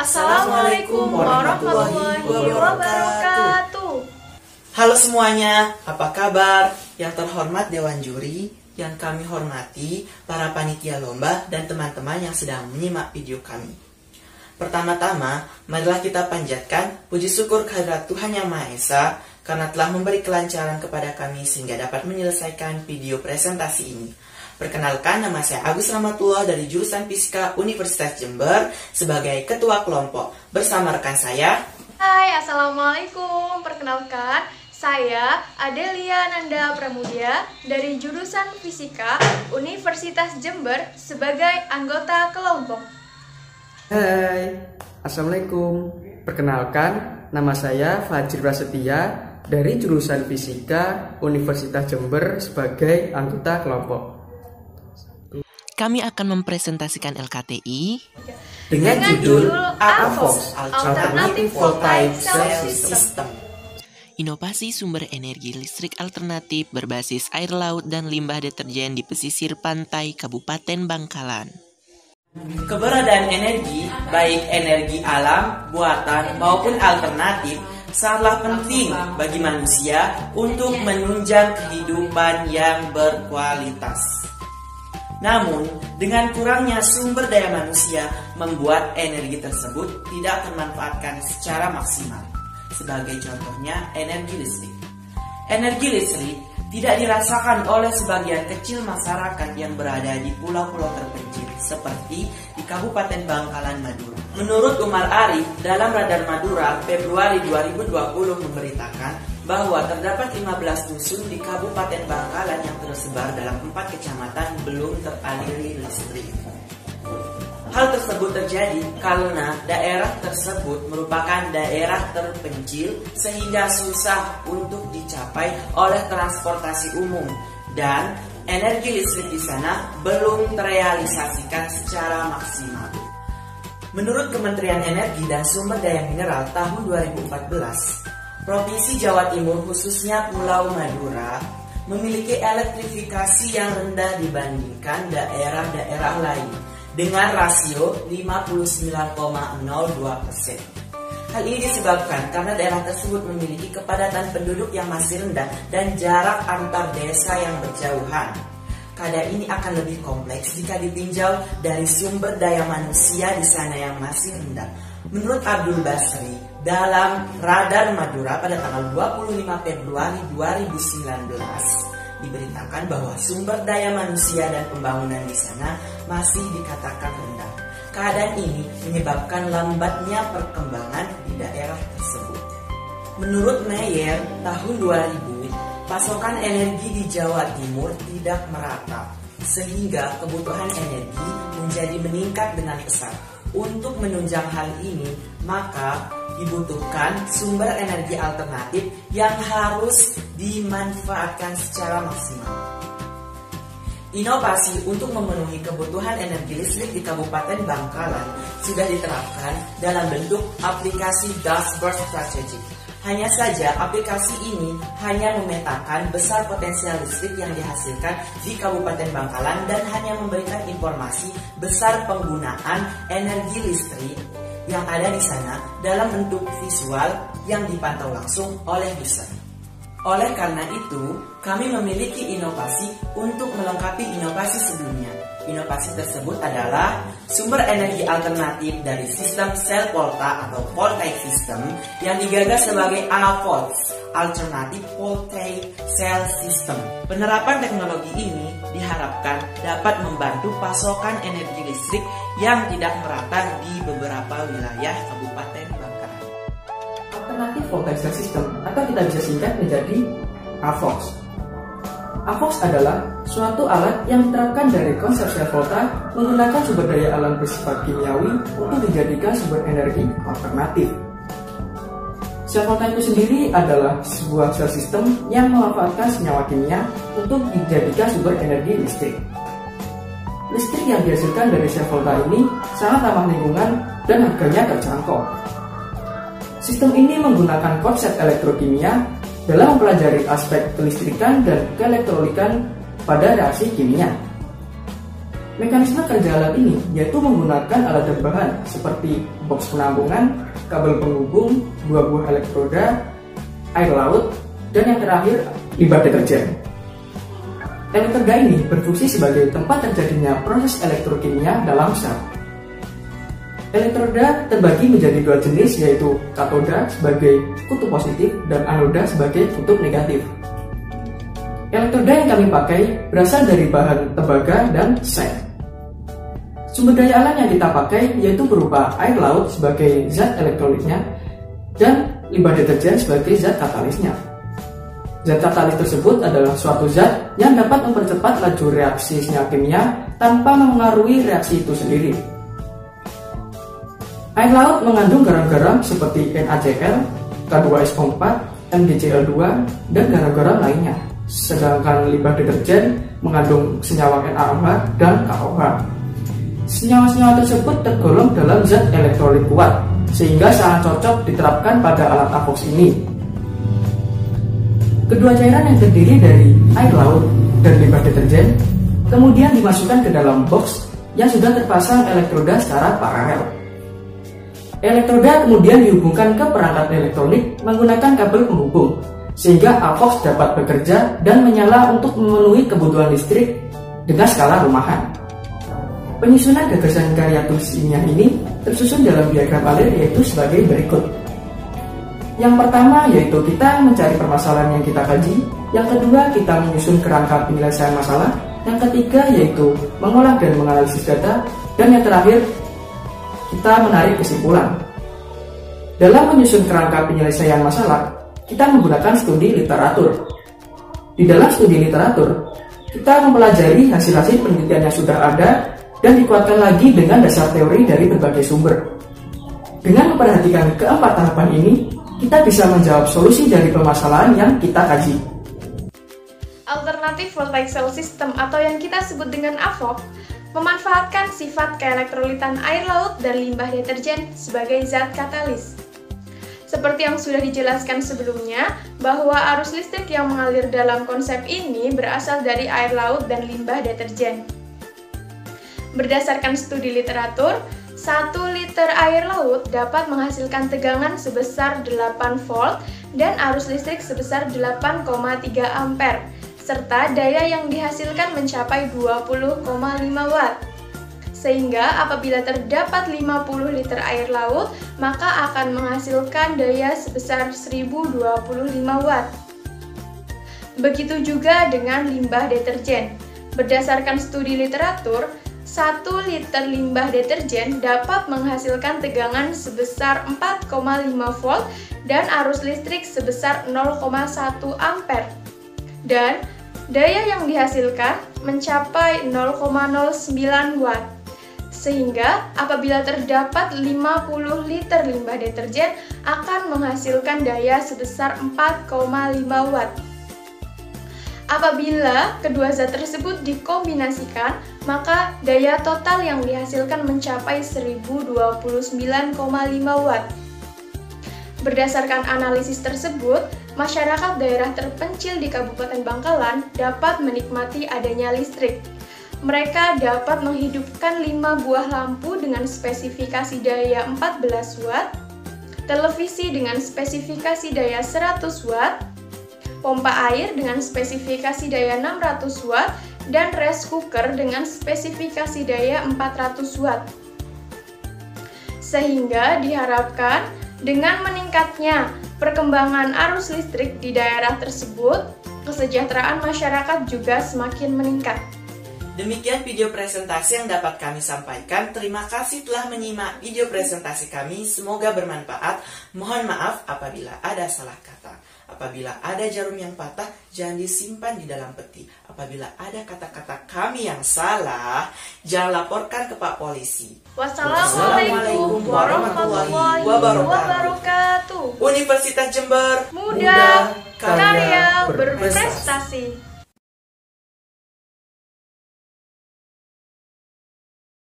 Assalamualaikum warahmatullahi wabarakatuh. Halo semuanya, apa kabar? Yang terhormat Dewan Juri, yang kami hormati, para panitia lomba, dan teman-teman yang sedang menyimak video kami. Pertama-tama, marilah kita panjatkan puji syukur kehadirat Tuhan Yang Maha Esa karena telah memberi kelancaran kepada kami sehingga dapat menyelesaikan video presentasi ini. Perkenalkan, nama saya Agus Ramatullah dari jurusan Fisika Universitas Jember sebagai ketua kelompok. Bersama rekan saya, Hai, Assalamualaikum. Perkenalkan, saya Adelia Nanda Pramudia dari jurusan Fisika Universitas Jember sebagai anggota kelompok. Hai, Assalamualaikum. Perkenalkan, nama saya Fajir Prasetya dari jurusan Fisika Universitas Jember sebagai anggota kelompok. Kami akan mempresentasikan LKTI dengan Dengan judul AVOS, Alternative Voltaic Cell System. Inovasi sumber energi listrik alternatif berbasis air laut dan limbah deterjen di pesisir pantai Kabupaten Bangkalan. Keberadaan energi, baik energi alam, buatan, maupun alternatif, sangatlah penting bagi manusia untuk menunjang kehidupan yang berkualitas. Namun, dengan kurangnya sumber daya manusia membuat energi tersebut tidak termanfaatkan secara maksimal. Sebagai contohnya, energi listrik. Energi listrik tidak dirasakan oleh sebagian kecil masyarakat yang berada di pulau-pulau terpencil seperti di Kabupaten Bangkalan Madura. Menurut Umar Arif, dalam Radar Madura Februari 2020 memberitakan bahwa terdapat 15 dusun di Kabupaten Bangkalan yang tersebar dalam empat kecamatan belum teraliri listrik. Hal tersebut terjadi karena daerah tersebut merupakan daerah terpencil sehingga susah untuk dicapai oleh transportasi umum dan energi listrik di sana belum terrealisasikan secara maksimal. Menurut Kementerian Energi dan Sumber Daya Mineral tahun 2014, Provinsi Jawa Timur khususnya Pulau Madura memiliki elektrifikasi yang rendah dibandingkan daerah-daerah lain dengan rasio 59,02 persen. Hal ini disebabkan karena daerah tersebut memiliki kepadatan penduduk yang masih rendah dan jarak antar desa yang berjauhan. Keadaan ini akan lebih kompleks jika ditinjau dari sumber daya manusia di sana yang masih rendah. Menurut Abdul Basri, dalam Radar Madura pada tanggal 25 Februari 2019, diberitakan bahwa sumber daya manusia dan pembangunan di sana masih dikatakan rendah. Keadaan ini menyebabkan lambatnya perkembangan di daerah tersebut. Menurut Meyer, tahun 2000, pasokan energi di Jawa Timur tidak merata, sehingga kebutuhan energi menjadi meningkat dengan pesat. Untuk menunjang hal ini, maka dibutuhkan sumber energi alternatif yang harus dimanfaatkan secara maksimal. Inovasi untuk memenuhi kebutuhan energi listrik di Kabupaten Bangkalan sudah diterapkan dalam bentuk aplikasi Dashboard Strategy. Hanya saja aplikasi ini hanya memetakan besar potensial listrik yang dihasilkan di Kabupaten Bangkalan dan hanya memberikan informasi besar penggunaan energi listrik yang ada di sana dalam bentuk visual yang dipantau langsung oleh user. Oleh karena itu, kami memiliki inovasi untuk melengkapi inovasi sebelumnya. Inovasi tersebut adalah sumber energi alternatif dari sistem sel volta atau voltaic system yang digagas sebagai AVOS, Alternative Voltaic Cell System. Penerapan teknologi ini diharapkan dapat membantu pasokan energi listrik yang tidak merata di beberapa wilayah Kabupaten. Alternatif voltaic cell system atau kita bisa singkat menjadi AVOS. AVOS adalah suatu alat yang diterapkan dari konsep sel volta menggunakan sumber daya alam bersifat kimiawi untuk dijadikan sumber energi alternatif. Sel volta itu sendiri adalah sebuah sel sistem yang memanfaatkan senyawa kimia untuk dijadikan sumber energi listrik. Listrik yang dihasilkan dari sel volta ini sangat ramah lingkungan dan harganya terjangkau. Sistem ini menggunakan konsep elektrokimia dalam mempelajari aspek kelistrikan dan keelektrolikan pada reaksi kimia. Mekanisme kerja alat ini yaitu menggunakan alat dan bahan seperti box penampungan, kabel penghubung, dua buah elektroda, air laut, dan yang terakhir limbah deterjen. Elektroda ini berfungsi sebagai tempat terjadinya proses elektrokimia dalam sel. Elektroda terbagi menjadi dua jenis yaitu katoda sebagai kutub positif dan anoda sebagai kutub negatif. Elektroda yang kami pakai berasal dari bahan tembaga dan seng. Sumber daya alam yang kita pakai yaitu berupa air laut sebagai zat elektrolitnya dan limbah deterjen sebagai zat katalisnya. Zat katalis tersebut adalah suatu zat yang dapat mempercepat laju reaksi kimia tanpa mempengaruhi reaksi itu sendiri. Air laut mengandung garam-garam seperti NaCl, K2SO4, MgCl2, dan garam-garam lainnya. Sedangkan limbah deterjen mengandung senyawa NaOH dan KOH. Senyawa-senyawa tersebut tergolong dalam zat elektrolit kuat, sehingga sangat cocok diterapkan pada alat AVOX ini Kedua cairan yang terdiri dari air laut dan limbah deterjen kemudian dimasukkan ke dalam box yang sudah terpasang elektroda secara paralel. Elektroda kemudian dihubungkan ke perangkat elektronik menggunakan kabel penghubung, sehingga AVOX dapat bekerja dan menyala untuk memenuhi kebutuhan listrik dengan skala rumahan. Penyusunan gagasan karya tulis ilmiah ini tersusun dalam diagram alir yaitu sebagai berikut. Yang pertama yaitu kita mencari permasalahan yang kita kaji. Yang kedua kita menyusun kerangka penyelesaian masalah. Yang ketiga yaitu mengolah dan menganalisis data. Dan yang terakhir kita menarik kesimpulan. Dalam menyusun kerangka penyelesaian masalah, kita menggunakan studi literatur. Di dalam studi literatur, kita mempelajari hasil-hasil penelitian yang sudah ada dan dikuatkan lagi dengan dasar teori dari berbagai sumber. Dengan memperhatikan keempat tahapan ini, kita bisa menjawab solusi dari permasalahan yang kita kaji. Alternatif voltaic cell system atau yang kita sebut dengan AVOC memanfaatkan sifat keelektrolitan air laut dan limbah deterjen sebagai zat katalis. Seperti yang sudah dijelaskan sebelumnya, bahwa arus listrik yang mengalir dalam konsep ini berasal dari air laut dan limbah deterjen. Berdasarkan studi literatur, 1 liter air laut dapat menghasilkan tegangan sebesar 8 volt dan arus listrik sebesar 8,3 ampere, serta daya yang dihasilkan mencapai 20,5 watt. Sehingga apabila terdapat 50 liter air laut, maka akan menghasilkan daya sebesar 1025 watt. Begitu juga dengan limbah deterjen. Berdasarkan studi literatur, 1 liter limbah deterjen dapat menghasilkan tegangan sebesar 4,5 volt dan arus listrik sebesar 0,1 ampere. Dan daya yang dihasilkan mencapai 0,09 watt. Sehingga apabila terdapat 50 liter limbah deterjen akan menghasilkan daya sebesar 4,5 watt. Apabila kedua zat tersebut dikombinasikan, maka daya total yang dihasilkan mencapai 1029,5 watt. Berdasarkan analisis tersebut, masyarakat daerah terpencil di Kabupaten Bangkalan dapat menikmati adanya listrik. Mereka dapat menghidupkan 5 buah lampu dengan spesifikasi daya 14 watt, televisi dengan spesifikasi daya 100 watt, pompa air dengan spesifikasi daya 600 watt, dan rice cooker dengan spesifikasi daya 400 watt. Sehingga diharapkan dengan meningkatnya perkembangan arus listrik di daerah tersebut, kesejahteraan masyarakat juga semakin meningkat. Demikian video presentasi yang dapat kami sampaikan. Terima kasih telah menyimak video presentasi kami. Semoga bermanfaat. Mohon maaf apabila ada salah kata. Apabila ada jarum yang patah, jangan disimpan di dalam peti. Apabila ada kata-kata kami yang salah, jangan laporkan ke Pak Polisi. Wassalamualaikum warahmatullahi wabarakatuh. Universitas Jember Muda, karya berprestasi.